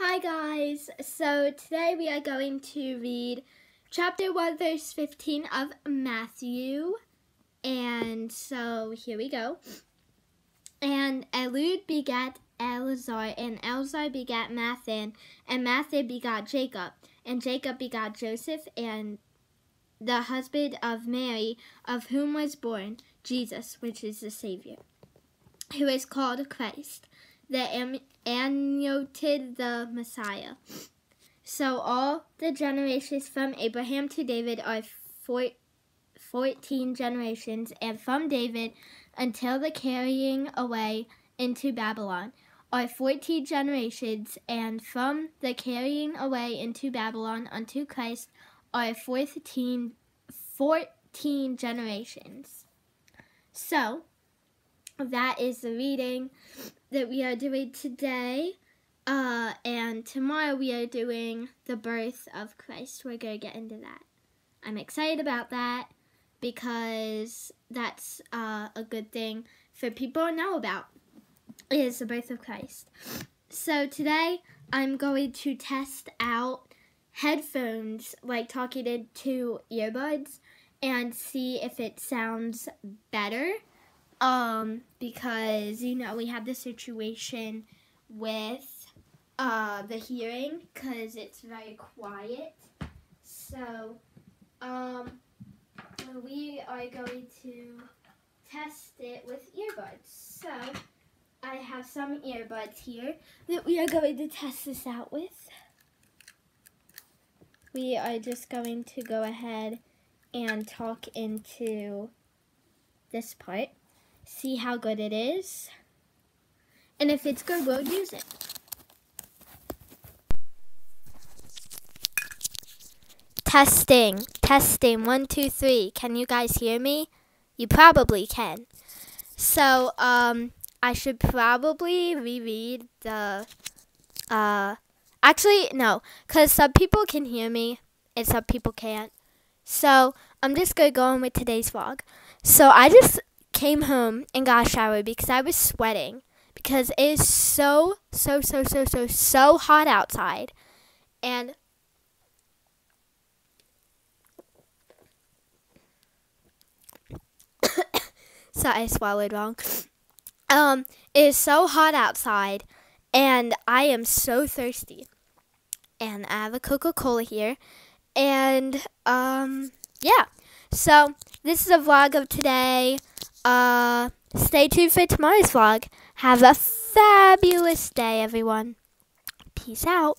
Hi guys, so today we are going to read chapter 1 verse 15 of Matthew. And so here we go. And Eliud begat Eleazar, and Eleazar begat Matthan, and Matthan begat Jacob, and Jacob begat Joseph, and the husband of Mary, of whom was born Jesus, which is the Savior, who is called Christ that anointed the Messiah. So all the generations from Abraham to David are four, 14 generations, and from David until the carrying away into Babylon are 14 generations, and from the carrying away into Babylon unto Christ are 14, 14 generations. So, that is the reading that we are doing today. Uh, and tomorrow we are doing the birth of Christ. We're going to get into that. I'm excited about that because that's uh, a good thing for people to know about is the birth of Christ. So today I'm going to test out headphones, like talking into earbuds, and see if it sounds better um, because, you know, we had the situation with uh, the hearing because it's very quiet. So, um, we are going to test it with earbuds. So, I have some earbuds here that we are going to test this out with. We are just going to go ahead and talk into this part see how good it is. And if it's good, we'll use it. Testing, testing, one, two, three. Can you guys hear me? You probably can. So, um, I should probably reread the, uh, actually, no, because some people can hear me and some people can't. So, I'm just going to go on with today's vlog. So, I just came home and got a shower because I was sweating because it is so, so, so, so, so, so hot outside. And sorry, I swallowed wrong. Um, it is so hot outside, and I am so thirsty. And I have a Coca Cola here, and um, yeah. So this is a vlog of today. Uh, stay tuned for tomorrow's vlog. Have a fabulous day, everyone. Peace out.